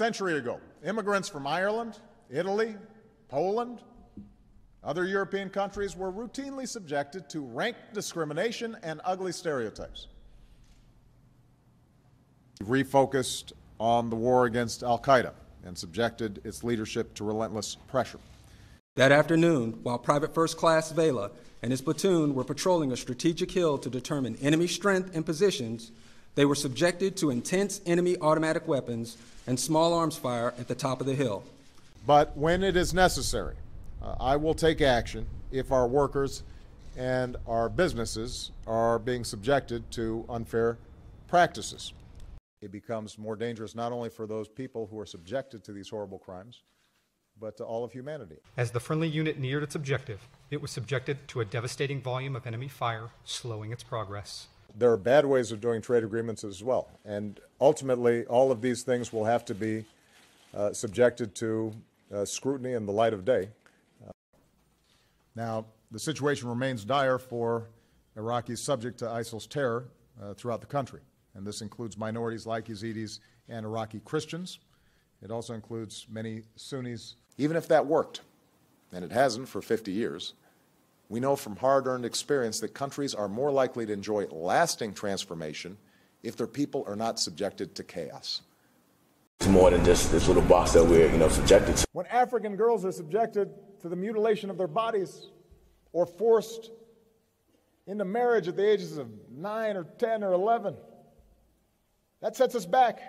century ago, immigrants from Ireland, Italy, Poland, other European countries were routinely subjected to rank discrimination and ugly stereotypes. Refocused on the war against Al Qaeda and subjected its leadership to relentless pressure. That afternoon, while Private First Class Vela and his platoon were patrolling a strategic hill to determine enemy strength and positions, they were subjected to intense enemy automatic weapons and small arms fire at the top of the hill. But when it is necessary, uh, I will take action if our workers and our businesses are being subjected to unfair practices. It becomes more dangerous not only for those people who are subjected to these horrible crimes, but to all of humanity. As the friendly unit neared its objective, it was subjected to a devastating volume of enemy fire, slowing its progress. There are bad ways of doing trade agreements as well. And ultimately, all of these things will have to be uh, subjected to uh, scrutiny in the light of day. Uh, now, the situation remains dire for Iraqis subject to ISIL's terror uh, throughout the country. And this includes minorities like Yazidis and Iraqi Christians. It also includes many Sunnis. Even if that worked, and it hasn't for 50 years, we know from hard earned experience that countries are more likely to enjoy lasting transformation if their people are not subjected to chaos. It's more than just this little box that we're, you know, subjected to. When African girls are subjected to the mutilation of their bodies or forced into marriage at the ages of 9 or 10 or 11, that sets us back.